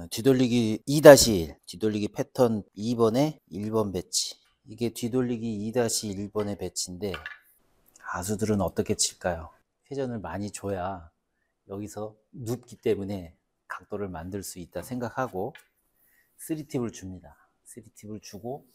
어, 뒤돌리기 2-1 뒤돌리기 패턴 2번에 1번 배치. 이게 뒤돌리기 2-1번의 배치인데 가수들은 어떻게 칠까요? 회전을 많이 줘야 여기서 눕기 때문에 각도를 만들 수 있다 생각하고 3팁을 줍니다. 3팁을 주고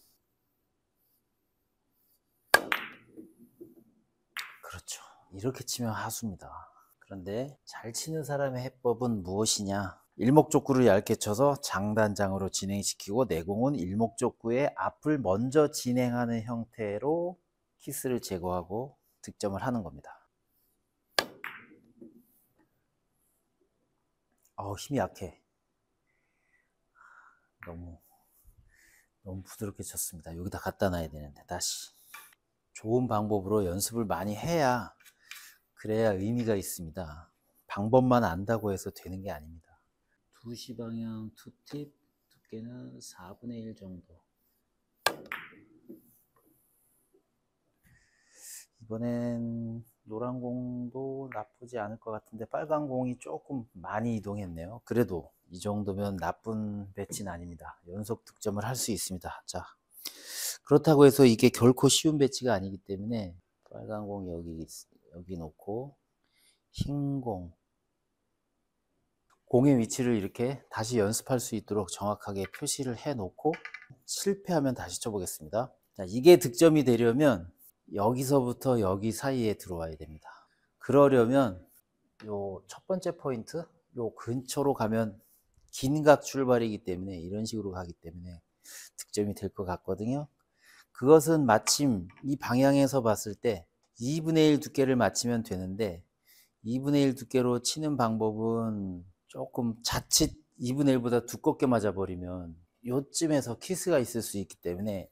그렇죠. 이렇게 치면 하수입니다. 그런데 잘 치는 사람의 해법은 무엇이냐 일목적구를 얇게 쳐서 장단장으로 진행시키고 내공은 일목적구의 앞을 먼저 진행하는 형태로 키스를 제거하고 득점을 하는 겁니다. 어우 힘이 약해. 너무 너무 부드럽게 쳤습니다. 여기다 갖다 놔야 되는데 다시 좋은 방법으로 연습을 많이 해야 그래야 의미가 있습니다. 방법만 안다고 해서 되는 게 아닙니다. 2시 방향 투팁 두께는 4분의 1 정도. 이번엔 노란 공도 나쁘지 않을 것 같은데 빨간 공이 조금 많이 이동했네요. 그래도 이 정도면 나쁜 배치는 아닙니다. 연속 득점을 할 수 있습니다. 자 그렇다고 해서 이게 결코 쉬운 배치가 아니기 때문에 빨간 공 여기 여기 놓고 흰 공 공의 위치를 이렇게 다시 연습할 수 있도록 정확하게 표시를 해 놓고 실패하면 다시 쳐보겠습니다. 자, 이게 득점이 되려면 여기서부터 여기 사이에 들어와야 됩니다. 그러려면 요 첫 번째 포인트 요 근처로 가면 긴 각 출발이기 때문에 이런 식으로 가기 때문에 득점이 될 것 같거든요. 그것은 마침 이 방향에서 봤을 때 2분의 1 두께를 맞추면 되는데 2분의 1 두께로 치는 방법은 조금 자칫 2분의 1보다 두껍게 맞아버리면 요쯤에서 키스가 있을 수 있기 때문에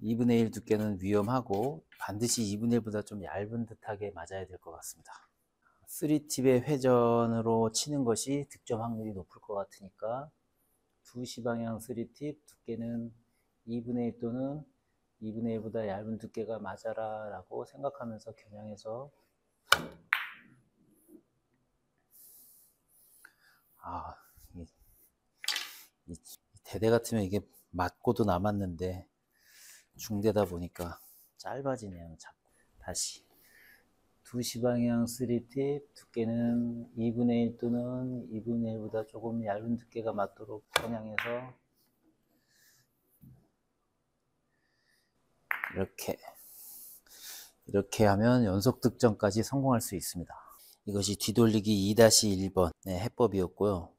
2분의 1 두께는 위험하고 반드시 2분의 1보다 좀 얇은 듯하게 맞아야 될 것 같습니다. 3팁의 회전으로 치는 것이 득점 확률이 높을 것 같으니까 2시 방향 3팁 두께는 2분의 1 또는 2분의 1보다 얇은 두께가 맞아라 라고 생각하면서 겨냥해서 아, 이, 이, 대대 같으면 이게 맞고도 남았는데 중대다 보니까 짧아지네요. 자꾸 다시 2시 방향 3팁 두께는 2분의 1 또는 2분의 1보다 조금 얇은 두께가 맞도록 겨냥해서 이렇게 이렇게 하면 연속 득점까지 성공할 수 있습니다. 이것이 뒤돌리기 2-1번의 해법이었고요.